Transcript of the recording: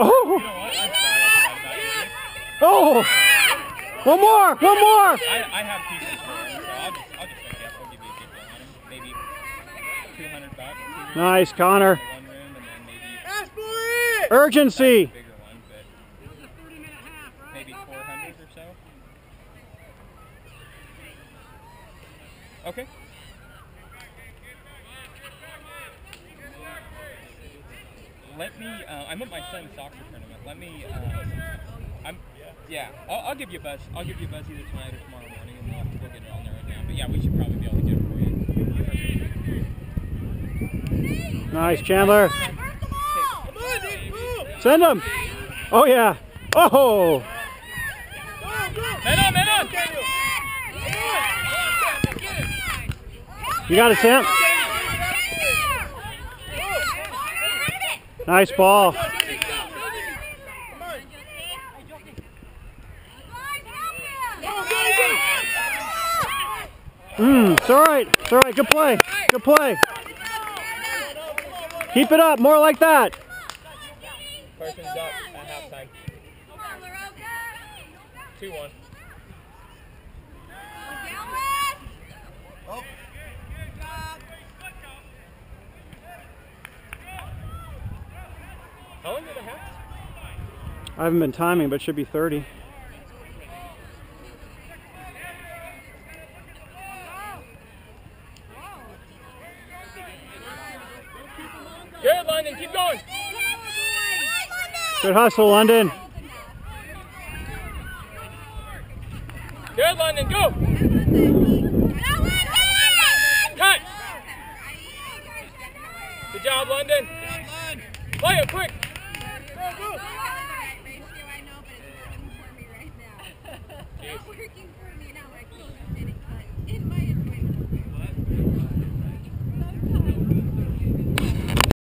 Oh! You know what? I'm sorry. I forgot about you. Oh! One more! One more! I, I have pieces for so I'll just, I'll just hook you. I'll give you a good deal on him. Maybe 200 bucks. two Nice, Connor. One room, and then maybe Ask for it! Urgency! bigger one, but maybe 400 or so. Okay. Let me. Uh, I'm at my son's soccer tournament. Let me. Uh, I'm. Yeah. I'll, I'll give you a buzz. I'll give you a buzz either tonight or tomorrow morning, and we'll, we'll get it on there right now. But yeah, we should probably be able to get it for you. Nice, Chandler. Come on, Nick, move! Send him! Oh, yeah. Oh! Man on, man on! You got it, Sam? Nice ball. Mm, it's all right. It's all right. Good play. Good play. Keep it up. More like that. Carson's up at halftime. 2 1. Oh, How long did it have? I haven't been timing, but it should be 30. Good, London, keep going. Good hustle, London. Good, London, go. Cut. Good job, London. Play it quick.